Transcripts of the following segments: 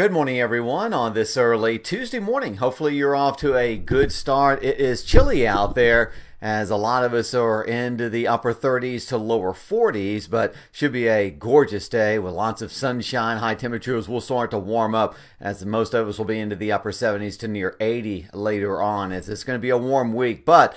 Good morning, everyone, on this early Tuesday morning. Hopefully, you're off to a good start. It is chilly out there as a lot of us are into the upper 30s to lower 40s, but should be a gorgeous day with lots of sunshine. High temperatures will start to warm up as most of us will be into the upper 70s to near 80 later on. As it's going to be a warm week, but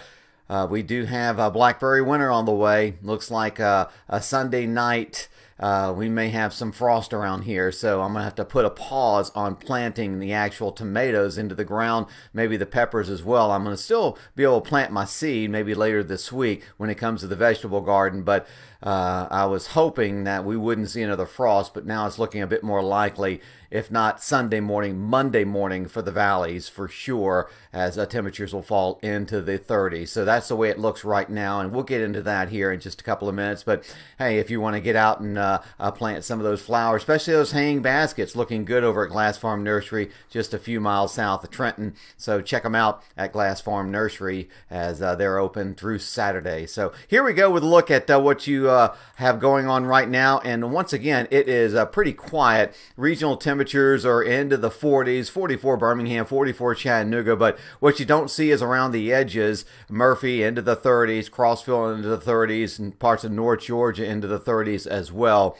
uh, we do have a blackberry winter on the way. Looks like a, a Sunday night uh, we may have some frost around here, so I'm going to have to put a pause on planting the actual tomatoes into the ground, maybe the peppers as well. I'm going to still be able to plant my seed maybe later this week when it comes to the vegetable garden, but uh, I was hoping that we wouldn't see another frost, but now it's looking a bit more likely, if not Sunday morning, Monday morning for the valleys for sure, as uh, temperatures will fall into the 30s. So that's the way it looks right now, and we'll get into that here in just a couple of minutes. But hey, if you want to get out and uh, uh, plant some of those flowers, especially those hanging baskets, looking good over at Glass Farm Nursery, just a few miles south of Trenton. So check them out at Glass Farm Nursery as uh, they're open through Saturday. So here we go with a look at uh, what you uh, have going on right now. And once again, it is uh, pretty quiet. Regional temperatures are into the 40s, 44 Birmingham, 44 Chattanooga. But what you don't see is around the edges, Murphy into the 30s, Crossville into the 30s, and parts of North Georgia into the 30s as well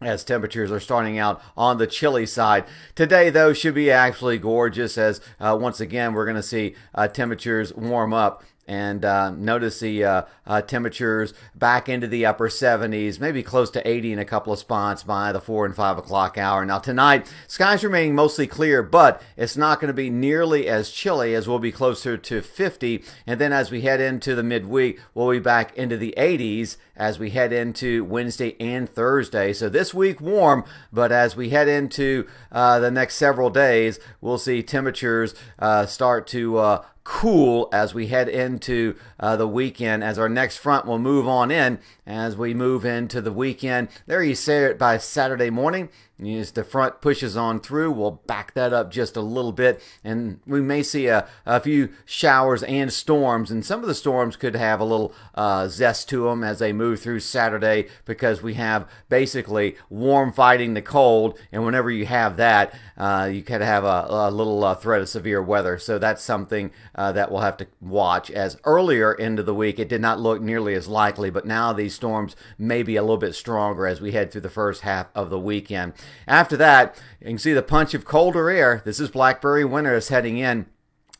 as temperatures are starting out on the chilly side. Today, though, should be actually gorgeous as uh, once again we're going to see uh, temperatures warm up and uh, notice the uh, uh, temperatures back into the upper 70s, maybe close to 80 in a couple of spots by the 4 and 5 o'clock hour. Now, tonight, skies remaining mostly clear, but it's not going to be nearly as chilly as we'll be closer to 50. And then as we head into the midweek, we'll be back into the 80s as we head into Wednesday and Thursday. So this week warm, but as we head into uh, the next several days, we'll see temperatures uh, start to uh, cool as we head into uh, the weekend as our next front will move on in as we move into the weekend. There you see it by Saturday morning. As the front pushes on through, we'll back that up just a little bit, and we may see a, a few showers and storms. And some of the storms could have a little uh, zest to them as they move through Saturday because we have basically warm fighting the cold. And whenever you have that, uh, you could have a, a little uh, threat of severe weather. So that's something uh, that we'll have to watch. As earlier into the week, it did not look nearly as likely, but now these storms may be a little bit stronger as we head through the first half of the weekend. After that, you can see the punch of colder air. This is Blackberry winter is heading in.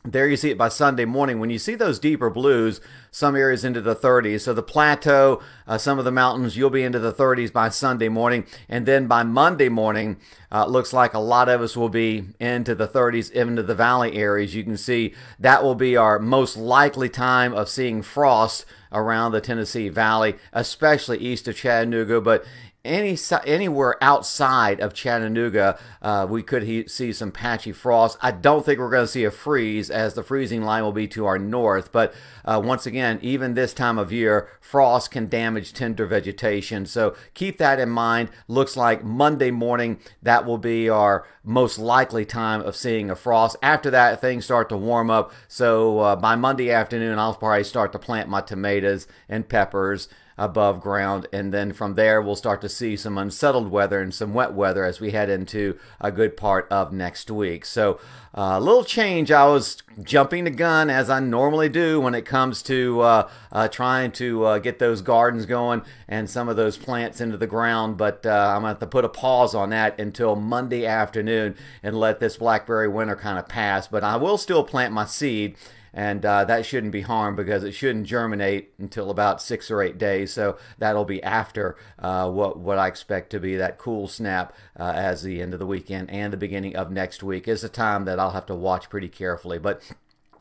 There you see it by Sunday morning. When you see those deeper blues, some areas into the 30s. So the plateau, uh, some of the mountains, you'll be into the 30s by Sunday morning. And then by Monday morning, uh, looks like a lot of us will be into the 30s, even to the valley areas. You can see that will be our most likely time of seeing frost around the Tennessee Valley, especially east of Chattanooga. But any anywhere outside of Chattanooga, uh, we could he, see some patchy frost. I don't think we're going to see a freeze, as the freezing line will be to our north. But uh, once again, even this time of year, frost can damage tender vegetation. So keep that in mind. Looks like Monday morning that will be our most likely time of seeing a frost. After that, things start to warm up. So uh, by Monday afternoon, I'll probably start to plant my tomatoes and peppers above ground. And then from there, we'll start to see some unsettled weather and some wet weather as we head into a good part of next week. So uh, a uh, little change. I was jumping the gun as I normally do when it comes to uh, uh, trying to uh, get those gardens going and some of those plants into the ground. But uh, I'm going to have to put a pause on that until Monday afternoon and let this blackberry winter kind of pass. But I will still plant my seed and uh, that shouldn't be harmed because it shouldn't germinate until about six or eight days. So that'll be after uh, what what I expect to be that cool snap uh, as the end of the weekend and the beginning of next week is a time that I'll have to watch pretty carefully. But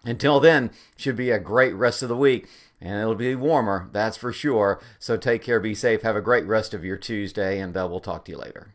until then, should be a great rest of the week. And it'll be warmer, that's for sure. So take care, be safe, have a great rest of your Tuesday, and uh, we'll talk to you later.